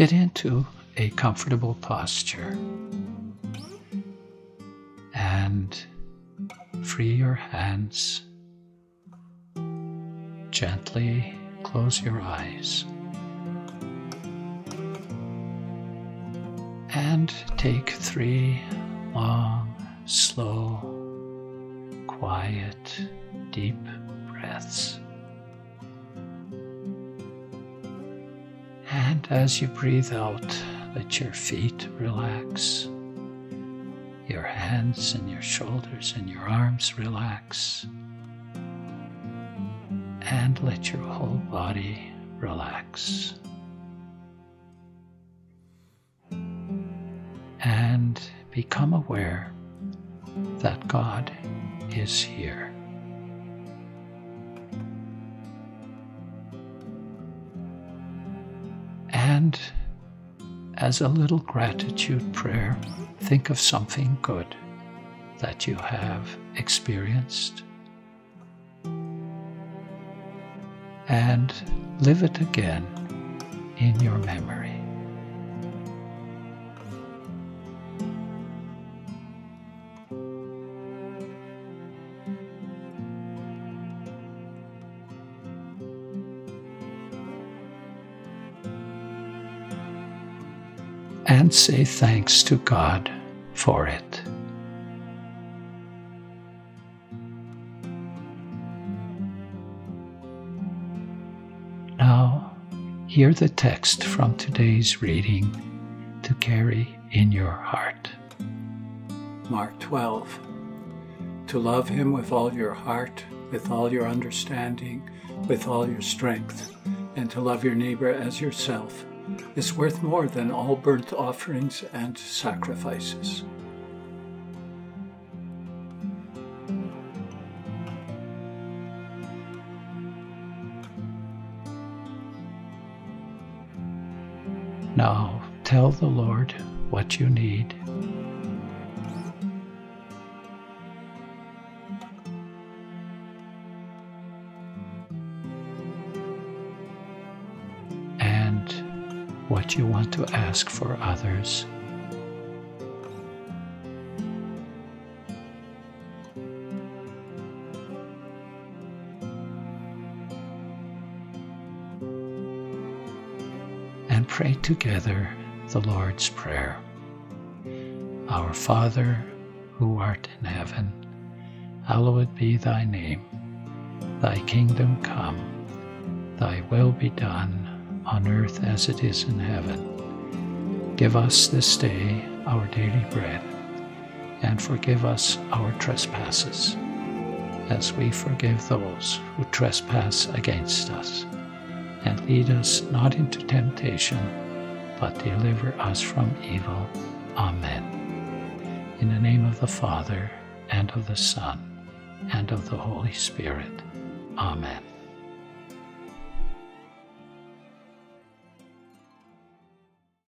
get into a comfortable posture and free your hands. Gently close your eyes. And take three long, slow, quiet, deep breaths. And as you breathe out, let your feet relax, your hands and your shoulders and your arms relax, and let your whole body relax. And become aware that God is here. And as a little gratitude prayer, think of something good that you have experienced and live it again in your memory. And say thanks to God for it. Now, hear the text from today's reading to carry in your heart. Mark 12. To love him with all your heart, with all your understanding, with all your strength, and to love your neighbor as yourself is worth more than all burnt offerings and sacrifices. Now tell the Lord what you need. What you want to ask for others. And pray together the Lord's Prayer. Our Father, who art in heaven, hallowed be thy name. Thy kingdom come, thy will be done on earth as it is in heaven. Give us this day our daily bread, and forgive us our trespasses, as we forgive those who trespass against us. And lead us not into temptation, but deliver us from evil. Amen. In the name of the Father, and of the Son, and of the Holy Spirit. Amen.